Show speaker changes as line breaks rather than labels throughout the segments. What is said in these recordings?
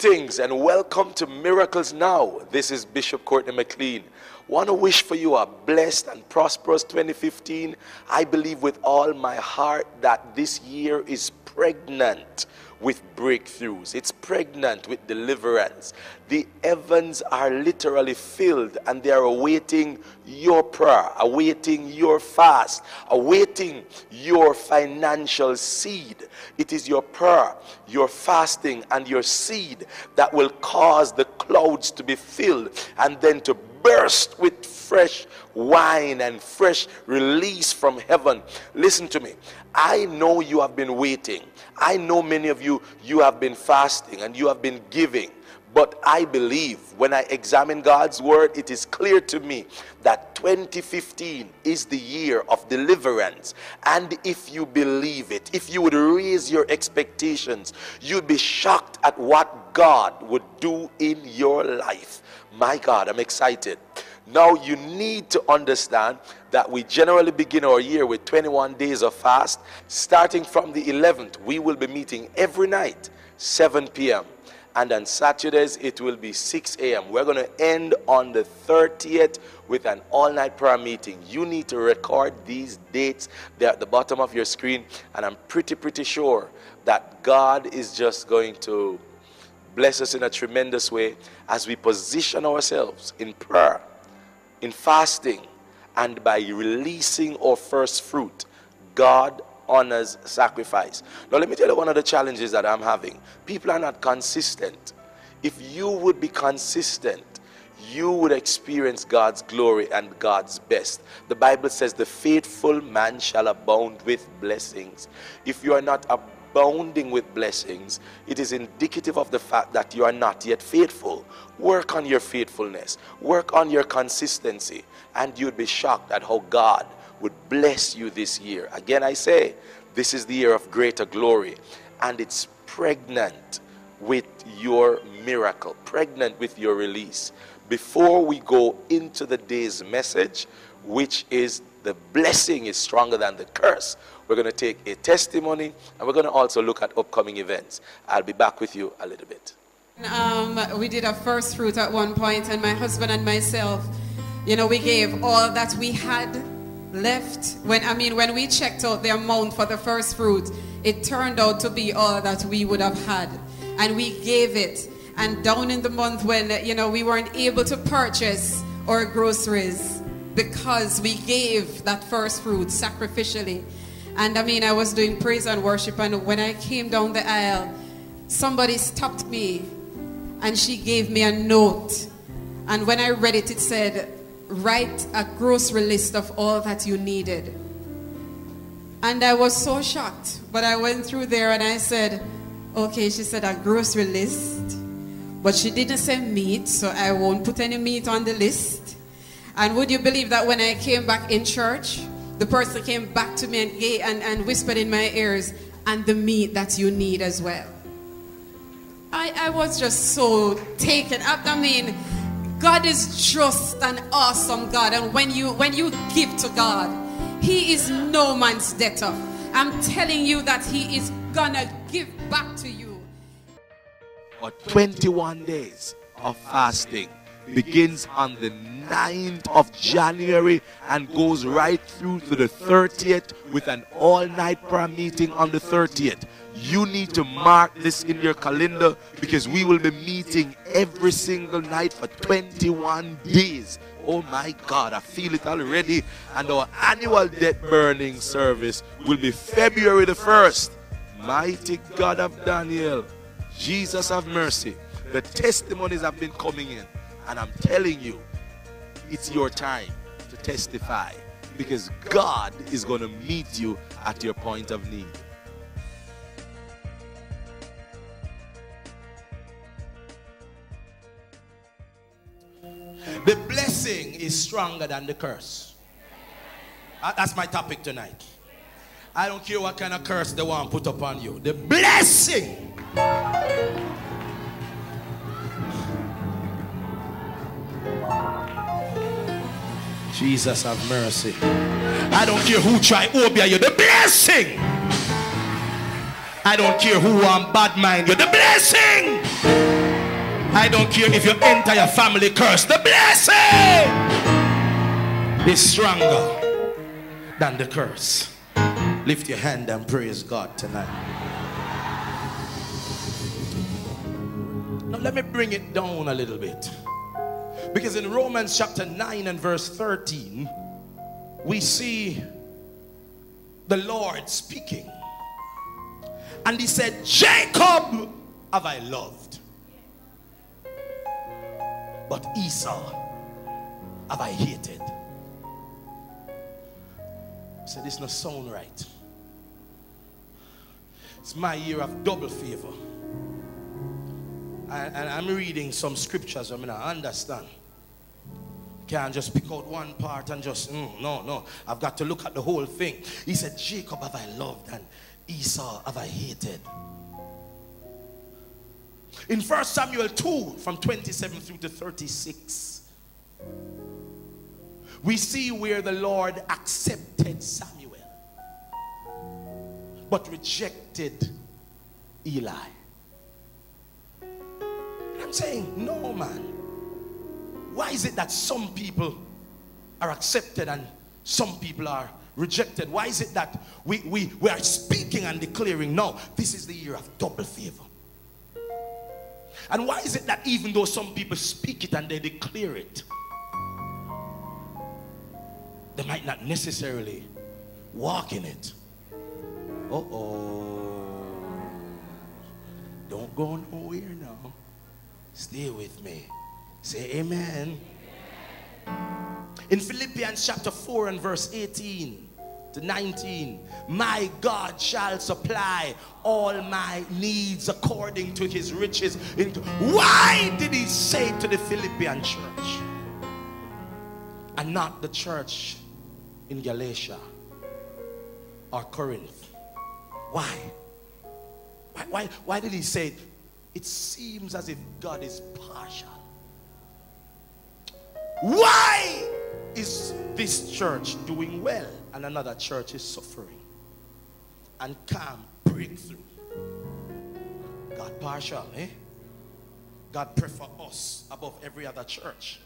Greetings and welcome to Miracles Now. This is Bishop Courtney McLean. Want to wish for you a blessed and prosperous 2015. I believe with all my heart that this year is pregnant with breakthroughs. It's pregnant with deliverance. The heavens are literally filled and they are awaiting your prayer, awaiting your fast, awaiting your financial seed. It is your prayer, your fasting, and your seed that will cause the clouds to be filled and then to burst with fresh wine and fresh release from heaven. Listen to me. I know you have been waiting. I know many of you, you have been fasting and you have been giving. But I believe when I examine God's word, it is clear to me that 2015 is the year of deliverance. And if you believe it, if you would raise your expectations, you'd be shocked at what God would do in your life. My God, I'm excited. Now you need to understand that we generally begin our year with 21 days of fast. Starting from the 11th, we will be meeting every night, 7 p.m. And on Saturdays, it will be 6 a.m. We're going to end on the 30th with an all night prayer meeting. You need to record these dates. They're at the bottom of your screen. And I'm pretty, pretty sure that God is just going to bless us in a tremendous way as we position ourselves in prayer in fasting and by releasing our first fruit, God honors sacrifice. Now, let me tell you one of the challenges that I'm having. People are not consistent. If you would be consistent, you would experience God's glory and God's best. The Bible says, The faithful man shall abound with blessings. If you are not abounding with blessings, it is indicative of the fact that you are not yet faithful. Work on your faithfulness, work on your consistency, and you'd be shocked at how God would bless you this year. Again, I say, this is the year of greater glory, and it's pregnant with your miracle, pregnant with your release. Before we go into the day's message, which is the blessing is stronger than the curse, we're going to take a testimony and we're going to also look at upcoming events. I'll be back with you a little bit.
Um, we did a first fruit at one point, and my husband and myself, you know, we gave all that we had left. When I mean, when we checked out the amount for the first fruit, it turned out to be all that we would have had, and we gave it. And down in the month when you know we weren't able to purchase our groceries because we gave that first fruit sacrificially. And I mean, I was doing praise and worship, and when I came down the aisle, somebody stopped me and she gave me a note. And when I read it, it said, Write a grocery list of all that you needed. And I was so shocked. But I went through there and I said, Okay, she said a grocery list. But she didn't say meat, so I won't put any meat on the list. And would you believe that when I came back in church, the person came back to me and, and, and whispered in my ears, and the meat that you need as well. I, I was just so taken up. I mean, God is just an awesome God. And when you when you give to God, He is no man's debtor. I'm telling you that He is gonna give back to you.
For 21 days of fasting begins on the 9th of January and goes right through to the 30th with an all-night prayer meeting on the 30th. You need to mark this in your calendar because we will be meeting every single night for 21 days. Oh my God, I feel it already. And our annual debt burning service will be February the 1st. Mighty God of Daniel, Jesus have mercy. The testimonies have been coming in. And I'm telling you, it's your time to testify because God is going to meet you at your point of need. The blessing is stronger than the curse. That's my topic tonight. I don't care what kind of curse they want put upon you. The blessing. Jesus have mercy. I don't care who try obey you. The blessing. I don't care who want bad mind you. The blessing
I don't care if your entire family curse. The blessing is stronger than the curse. Lift your hand and praise God tonight. Now let me bring it down a little bit. Because in Romans chapter 9 and verse 13, we see the Lord speaking. And he said, Jacob have I loved, but Esau have I hated. So this not sound right. It's my year of double favor. And, and I'm reading some scriptures I mean I understand. Can't just pick out one part and just, mm, no, no. I've got to look at the whole thing. He said, Jacob have I loved and Esau have I hated. In 1 Samuel 2, from 27 through to 36, we see where the Lord accepted Samuel but rejected Eli. I'm saying, no, man. Why is it that some people are accepted and some people are rejected? Why is it that we, we, we are speaking and declaring, no, this is the year of double favor? And why is it that even though some people speak it and they declare it, they might not necessarily walk in it? Uh oh. Don't go nowhere now. Stay with me. Say amen. In Philippians chapter 4 and verse 18 to 19, my God shall supply all my needs according to his riches. Why did he say to the Philippian church and not the church in Galatia or Corinth? Why? Why, why, why did he say it? Seems as if God is partial. Why is this church doing well and another church is suffering and can't break through? God partial, eh? God prefer us above every other church.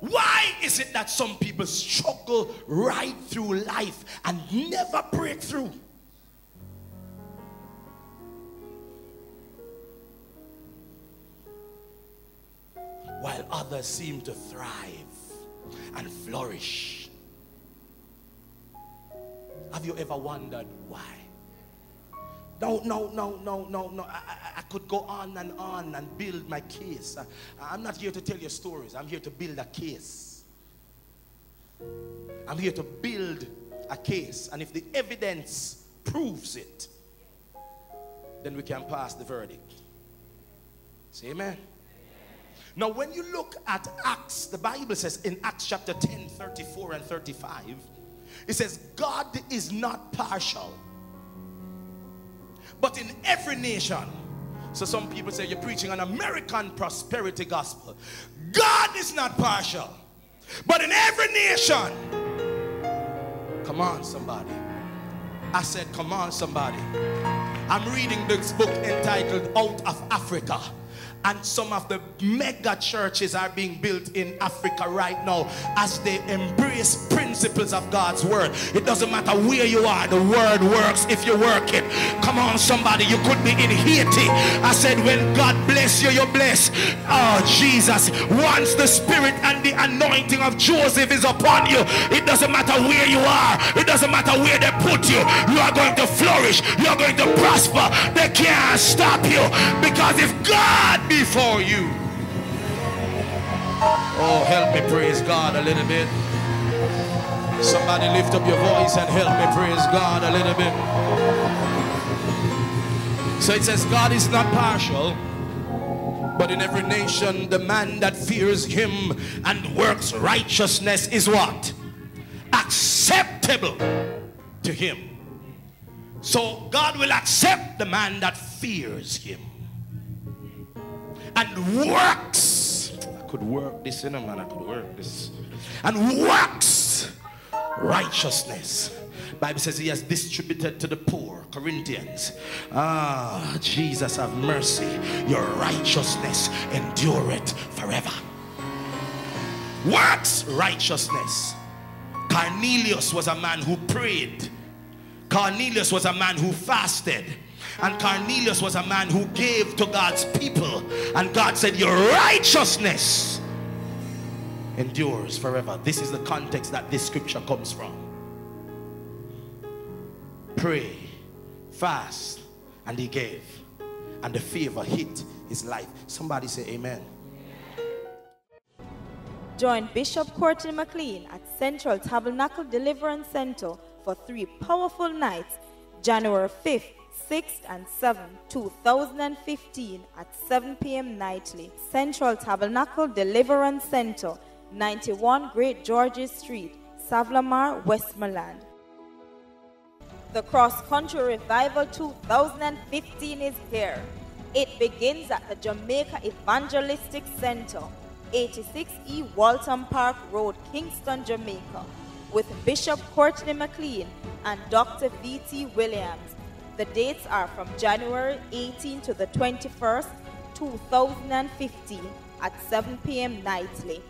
Why is it that some people struggle right through life and never break through? While others seem to thrive and flourish. Have you ever wondered why? No, no, no, no, no, no. I, I, could go on and on and build my case. I, I'm not here to tell you stories. I'm here to build a case. I'm here to build a case. And if the evidence proves it, then we can pass the verdict. Say amen. Now, when you look at Acts, the Bible says in Acts chapter 10, 34 and 35, it says, God is not partial, but in every nation. So some people say you're preaching an American prosperity gospel. God is not partial, but in every nation. Come on, somebody. I said, come on, somebody. I'm reading this book entitled Out of Africa and some of the mega churches are being built in Africa right now as they embrace principles of God's word. It doesn't matter where you are, the word works if you work it. Come on, somebody, you could be in Haiti. I said, when God bless you, you're blessed. Oh, Jesus, once the spirit and the anointing of Joseph is upon you, it doesn't matter where you are, it doesn't matter where they put you, you are going to flourish, you are going to prosper. They can't stop you because if God before you. Oh, help me praise God a little bit. Somebody lift up your voice and help me praise God a little bit. So it says, God is not partial, but in every nation, the man that fears him and works righteousness is what? Acceptable to him. So God will accept the man that fears him and works. I could work this in a man, I could work this. And works righteousness. Bible says he has distributed to the poor. Corinthians. Ah, Jesus have mercy. Your righteousness endureth forever. Works righteousness. Cornelius was a man who prayed. Cornelius was a man who fasted. And Cornelius was a man who gave to God's people. And God said, Your righteousness endures forever. This is the context that this scripture comes from. Pray, fast, and he gave. And the favor hit his life. Somebody say, Amen.
Join Bishop Courtney McLean at Central Tabernacle Deliverance Center for three powerful nights, January 5th, 6th, and 7th, 2015 at 7 p.m. nightly. Central Tabernacle Deliverance Center, 91 Great Georges Street, Savlamar, Westmoreland. The Cross Country Revival 2015 is here. It begins at the Jamaica Evangelistic Center 86E Walton Park Road, Kingston, Jamaica, with Bishop Courtney McLean and Dr. V.T. Williams. The dates are from January 18 to the 21st, 2015 at 7 p.m. nightly.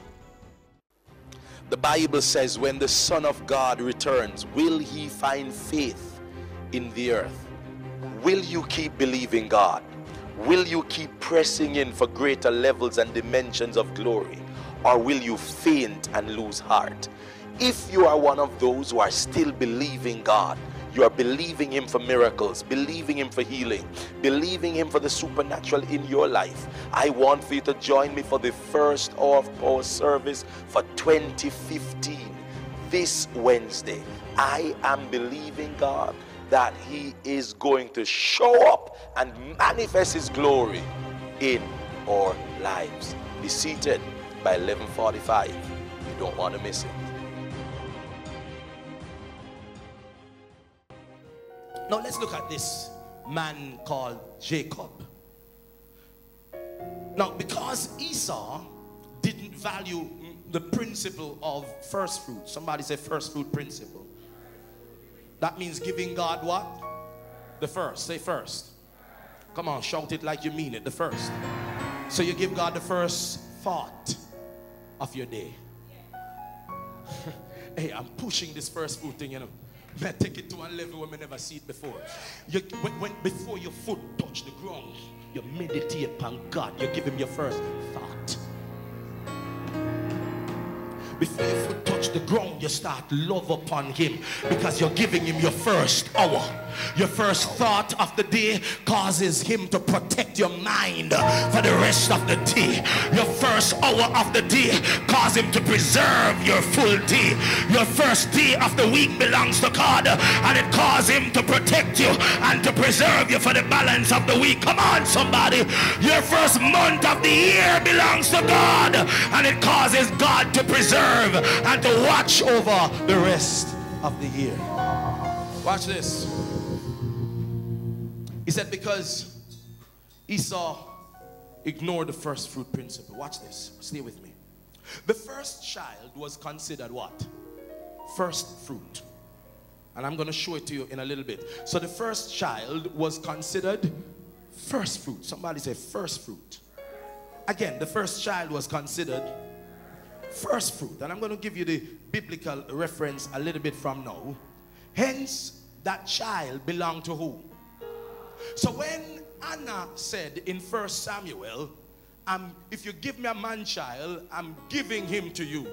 The Bible says, when the Son of God returns, will he find faith in the earth? Will you keep believing God? Will you keep pressing in for greater levels and dimensions of glory? Or will you faint and lose heart? If you are one of those who are still believing God, you are believing Him for miracles, believing Him for healing, believing Him for the supernatural in your life. I want for you to join me for the first of our service for 2015 this Wednesday. I am believing God that He is going to show up and manifest His glory in our lives. Be seated by 11:45. You don't want to miss it. Now let's look at this man called Jacob. Now, because Esau didn't value the principle of first fruit, somebody say first fruit principle. That means giving God what? The first. Say first. Come on, shout it like you mean it. The first. So you give God the first thought of your day. hey, I'm pushing this first fruit thing, you know. May take it to a level where we never see it before. You, when, when, before your foot touch the ground, you meditate upon God. You give him your first thought. Before your foot touch the ground, you start love upon him because you're giving him your first hour. Your first thought of the day causes him to protect your mind for the rest of the day. Your first hour of the day causes him to preserve your full day. Your first day of the week belongs to God and it causes him to protect you and to preserve you for the balance of the week. Come on, somebody. Your first month of the year belongs to God and it causes God to preserve and to watch over the rest of the year. Watch this. He said, because Esau ignored the first fruit principle. Watch this. Stay with me. The first child was considered what? First fruit. And I'm going to show it to you in a little bit. So the first child was considered first fruit. Somebody say first fruit. Again, the first child was considered first fruit. And I'm going to give you the biblical reference a little bit from now. Hence, that child belonged to who? So when Anna said in First Samuel, I'm, if you give me a man child, I'm giving him to you.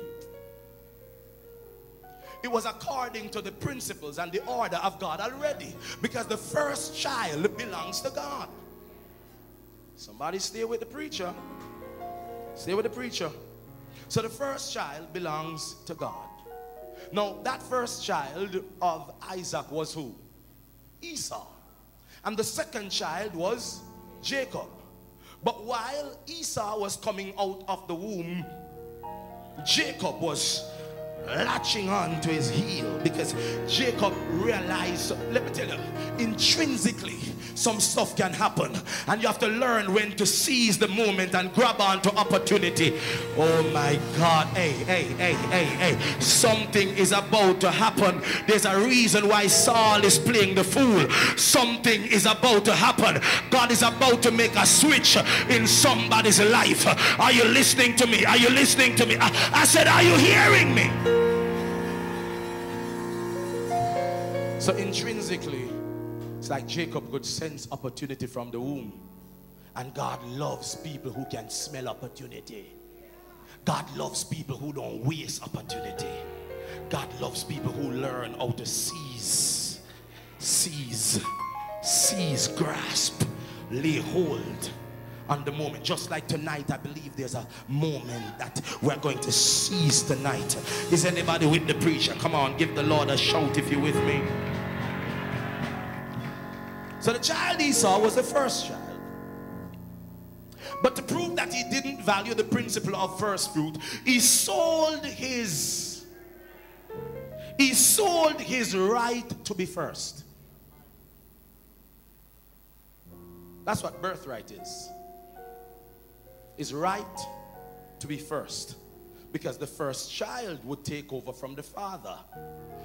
It was according to the principles and the order of God already. Because the first child belongs to God. Somebody stay with the preacher. Stay with the preacher. So the first child belongs to God. Now, that first child of Isaac was who? Esau. And the second child was Jacob. But while Esau was coming out of the womb, Jacob was latching on to his heel because Jacob realized, let me tell you, intrinsically, some stuff can happen. And you have to learn when to seize the moment and grab onto opportunity. Oh my god. Hey hey hey hey hey. Something is about to happen. There's a reason why Saul is playing the fool. Something is about to happen. God is about to make a switch in somebody's life. Are you listening to me? Are you listening to me? I, I said are you hearing me? So intrinsically it's like Jacob could sense opportunity from the womb. And God loves people who can smell opportunity. God loves people who don't waste opportunity. God loves people who learn how to seize, seize, seize, grasp, lay hold on the moment. Just like tonight, I believe there's a moment that we're going to seize tonight. Is anybody with the preacher? Come on, give the Lord a shout if you're with me. So the child Esau was the first child. But to prove that he didn't value the principle of first fruit, he sold his he sold his right to be first. That's what birthright is. Is right to be first. Because the first child would take over from the father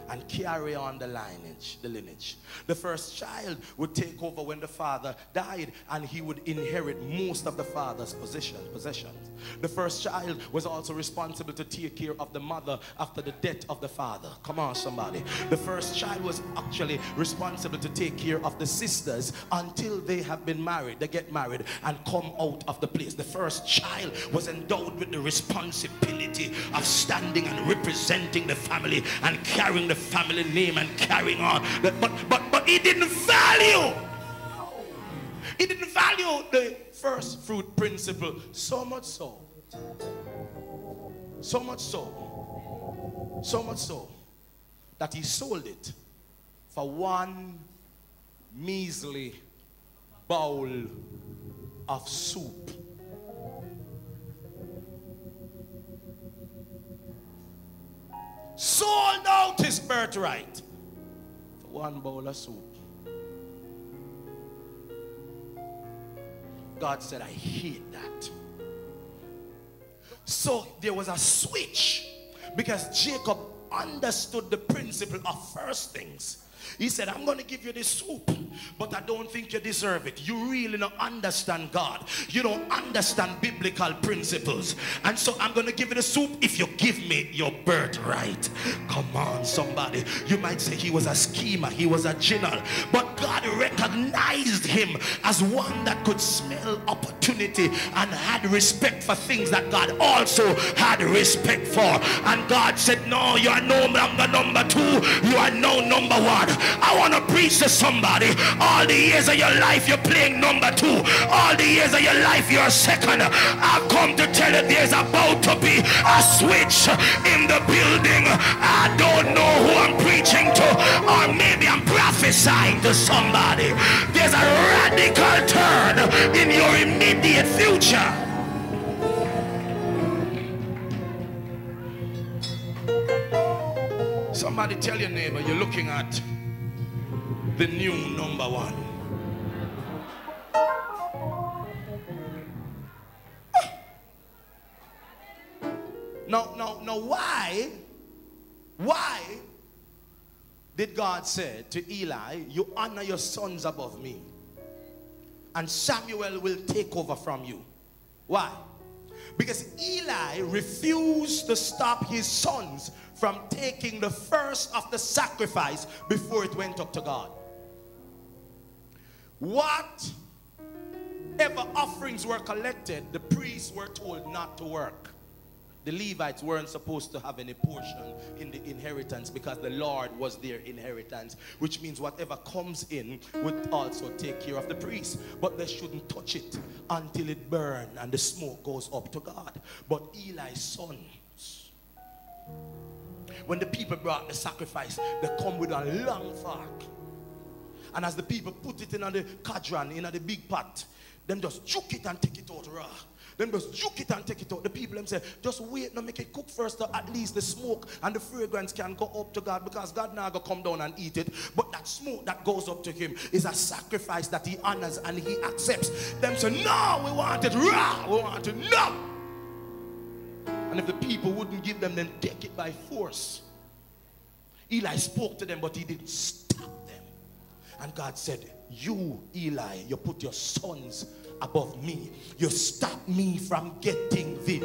and carry on the lineage, the lineage. The first child would take over when the father died and he would inherit most of the father's position, possessions. The first child was also responsible to take care of the mother after the death of the father. Come on, somebody. The first child was actually responsible to take care of the sisters until they have been married. They get married and come out of the place. The first child was endowed with the responsibility of standing and representing the family and carrying the family name and carrying on. But, but, but he didn't value. He didn't value the first fruit principle so much so. So much so. So much so that he sold it for one measly bowl of soup. Sold out his birthright for one bowl of soup. God said, I hate that. So there was a switch because Jacob understood the principle of first things. He said, I'm going to give you this soup, but I don't think you deserve it. You really don't understand God. You don't understand biblical principles. And so I'm going to give you the soup if you give me your birthright. Come on, somebody. You might say he was a schemer, he was a general, but God recognized him as one that could smell opportunity and had respect for things that God also had respect for. And God said, No, you are no longer number two, you are no number one. I want to preach to somebody. All the years of your life you're playing number two. All the years of your life you're a second. I've come to tell you there's about to be a switch in the building. I don't know who I'm preaching to. Or maybe I'm prophesying to somebody. There's a radical turn in your immediate future. Somebody tell your neighbor you're looking at the new number one. Eh. Now, now, now, why, why did God say to Eli, you honor your sons above me, and Samuel will take over from you? Why? Because Eli refused to stop his sons from taking the first of the sacrifice before it went up to God. What ever offerings were collected, the priests were told not to work. The Levites weren't supposed to have any portion in the inheritance because the Lord was their inheritance, which means whatever comes in would also take care of the priests. But they shouldn't touch it until it burns and the smoke goes up to God. But Eli's sons, when the people brought the sacrifice, they come with a long fork and as the people put it in the cadran, in the big pot, them just juke it and take it out raw. Them just juke it and take it out. The people them say, just wait, no make it cook first, so at least the smoke and the fragrance can go up to God because God now go come down and eat it. But that smoke that goes up to him is a sacrifice that he honors and he accepts. Them say, no, we want it raw. We want it no. And if the people wouldn't give them, then take it by force. Eli spoke to them, but he didn't. And God said, You, Eli, you put your sons above me. You stop me from getting the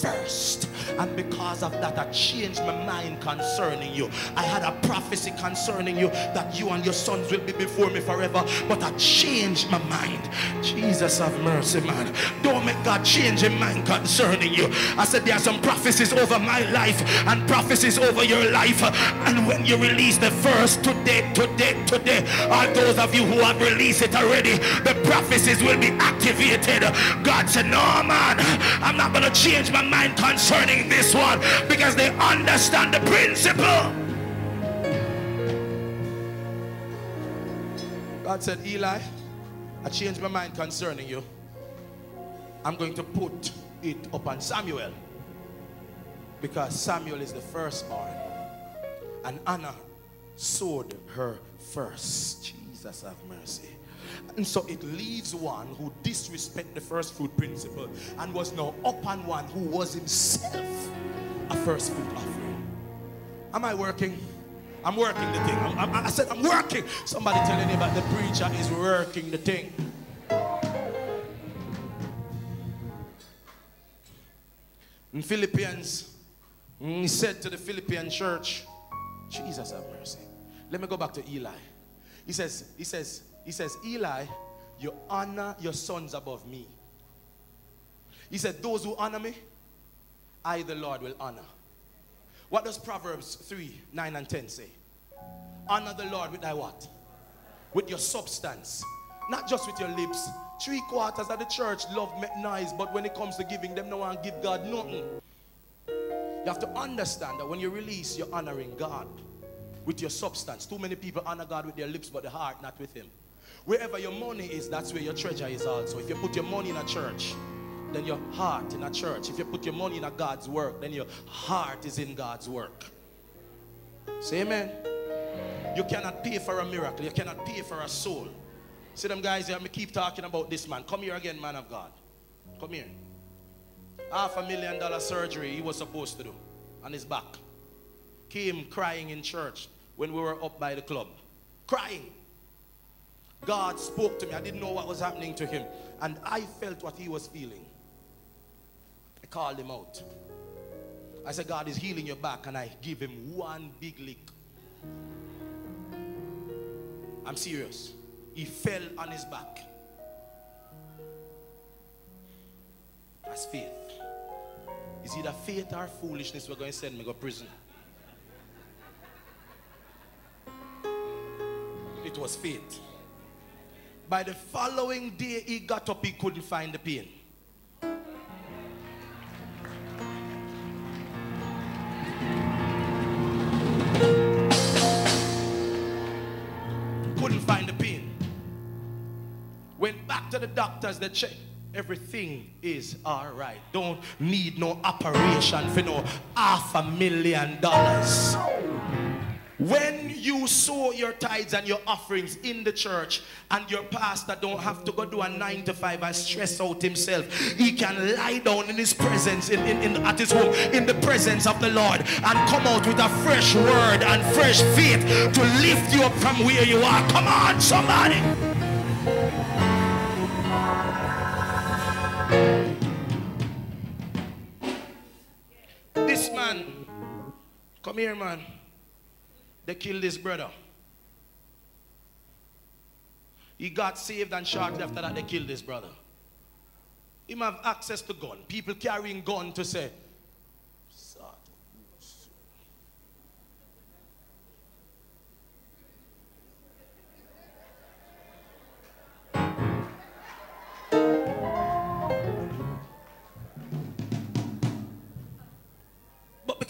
first. And because of that, I changed my mind concerning you. I had a prophecy concerning you that you and your sons will be before me forever. But I changed my mind. Jesus have mercy, man. Don't make God change his mind concerning you. I said there are some prophecies over my life and prophecies over your life. And when you release the first today, today, today, all those of you who have released it already, the prophecies will be activated. God said, No, man, I'm not going to change my mind concerning this one because they understand the principle. God said, Eli, I changed my mind concerning you. I'm going to put it upon Samuel because Samuel is the firstborn and Anna sowed her first. Jesus have mercy. And so it leaves one who disrespect the first fruit principle and was now upon one who was himself a first fruit offering. Am I working? I'm working the thing. I'm, I'm, i said I'm working. Somebody telling me about the preacher is working the thing. In Philippians, he said to the Philippian church, Jesus have mercy. Let me go back to Eli. He says, he says, he says, Eli, you honor your sons above me. He said, Those who honor me, I, the Lord, will honor. What does Proverbs 3 9 and 10 say? Honor the Lord with thy what? With your substance, not just with your lips. Three quarters of the church love noise, but when it comes to giving, them no one give God nothing. You have to understand that when you release, you're honoring God with your substance. Too many people honor God with their lips, but the heart not with Him. Wherever your money is, that's where your treasure is also. If you put your money in a church, then your heart in a church. If you put your money in a God's work, then your heart is in God's work. Say amen. You cannot pay for a miracle. You cannot pay for a soul. See them guys here, me keep talking about this man. Come here again, man of God. Come here. Half a million dollar surgery he was supposed to do on his back. Came crying in church when we were up by the club. Crying. God spoke to me. I didn't know what was happening to him. And I felt what he was feeling. I called him out. I said, God is healing your back. And I give him one big lick. I'm serious. He fell on his back. That's faith. Is either faith or foolishness we're going to send me to prison. It was faith. By the following day, he got up, he couldn't find the pain. Couldn't find the pain. Went back to the doctors, they checked. Everything is all right. Don't need no operation for no half a million dollars. When you sow your tithes and your offerings in the church and your pastor don't have to go do a nine to five and stress out himself, he can lie down in his presence, in, in, in, at his home, in the presence of the Lord and come out with a fresh word and fresh faith to lift you up from where you are. Come on, somebody. This man, come here, man. They killed his brother. He got saved and shortly after that they killed his brother. He have access to gun. People carrying gun to say,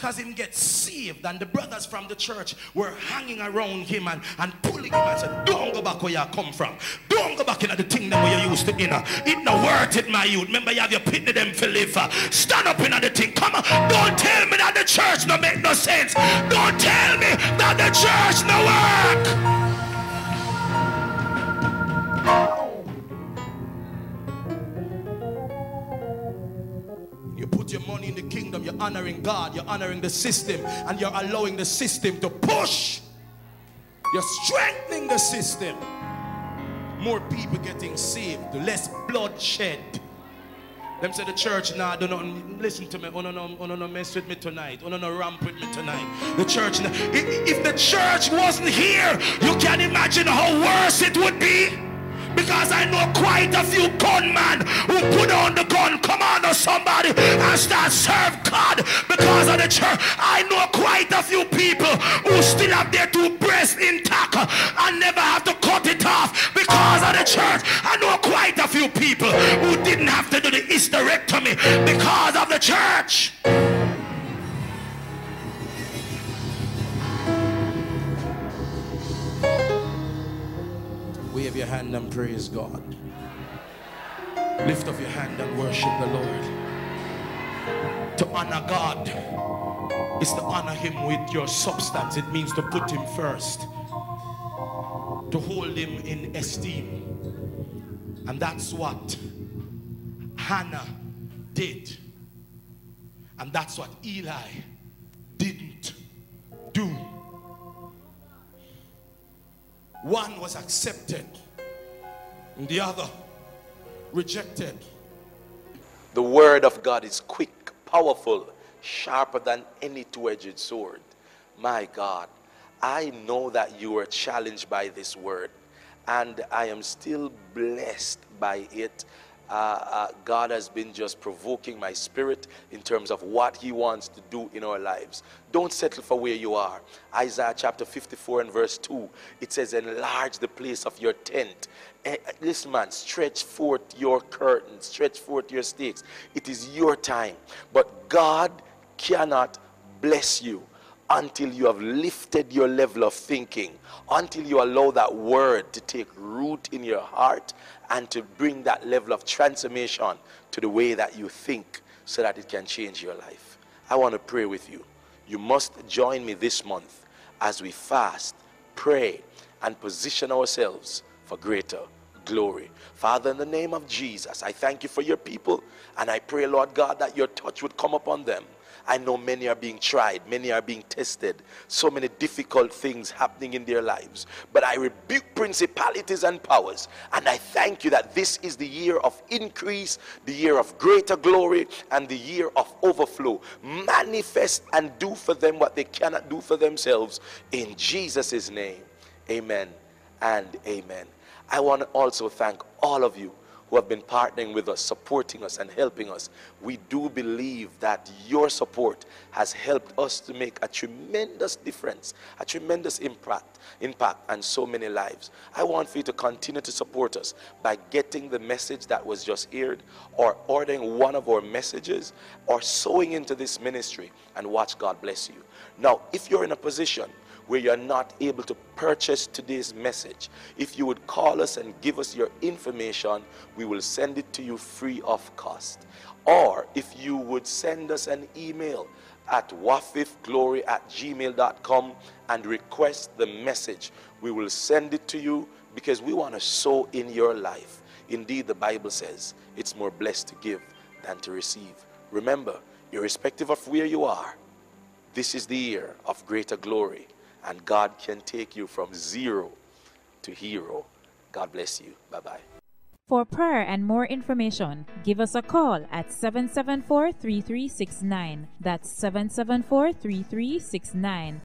because him get saved and the brothers from the church were hanging around him and, and pulling him and said, don't go back where you come from. Don't go back into the that where you used to inner. It no worth it, my youth. Remember you have your pitney them for live. Stand up in the thing. Come on. Don't tell me that the church no make no sense. Don't tell me that the church no work. Honoring God, you're honoring the system, and you're allowing the system to push. You're strengthening the system. More people getting saved, less bloodshed. Them say the church now nah, do not listen to me. Oh no, no, oh no, no, mess with me tonight. Oh no, no, ramp with me tonight. The church. If, the church wasn't here, you can imagine how worse it would be. Because I know quite a few gunmen who put on the gun, to somebody and start serve God because of the church. I know quite a few people who still have their two breasts intact and never have to cut it off because of the church. I know quite a few people who didn't have to do the hysterectomy because of the church. Wave your hand and praise God. Lift up your hand and worship the Lord. To honor God is to honor Him with your substance. It means to put Him first, to hold Him in esteem. And that's what Hannah did. And that's what Eli didn't do. One was accepted, and the other rejected.
The word of God is quick, powerful, sharper than any two edged sword. My God, I know that you are challenged by this word, and I am still blessed by it uh, uh, God has been just provoking my spirit in terms of what He wants to do in our lives. Don't settle for where you are. Isaiah chapter 54 and verse 2, it says, Enlarge the place of your tent. Eh, listen, man, stretch forth your curtains, stretch forth your stakes. It is your time. But God cannot bless you until you have lifted your level of thinking, until you allow that word to take root in your heart and to bring that level of transformation to the way that you think so that it can change your life. I want to pray with you. You must join me this month as we fast, pray, and position ourselves for greater glory. Father, in the name of Jesus, I thank you for your people, and I pray, Lord God, that your touch would come upon them I know many are being tried, many are being tested, so many difficult things happening in their lives. But I rebuke principalities and powers, and I thank you that this is the year of increase, the year of greater glory, and the year of overflow. Manifest and do for them what they cannot do for themselves. In Jesus' name, amen and amen. I want to also thank all of you who have been partnering with us, supporting us, and helping us. We do believe that your support has helped us to make a tremendous difference, a tremendous impact, impact on so many lives. I want for you to continue to support us by getting the message that was just aired, or ordering one of our messages, or sowing into this ministry, and watch God bless you. Now, if you're in a position where you're not able to purchase today's message, if you would call us and give us your information, we will send it to you free of cost. Or if you would send us an email at wafifglory at gmail.com and request the message, we will send it to you because we want to sow in your life. Indeed, the Bible says it's more blessed to give than to receive. Remember, irrespective of where you are, this is the year of greater glory and God can take you from zero to hero. God bless you. Bye bye.
For prayer and more information, give us a call at 774 3369. That's 774 3369.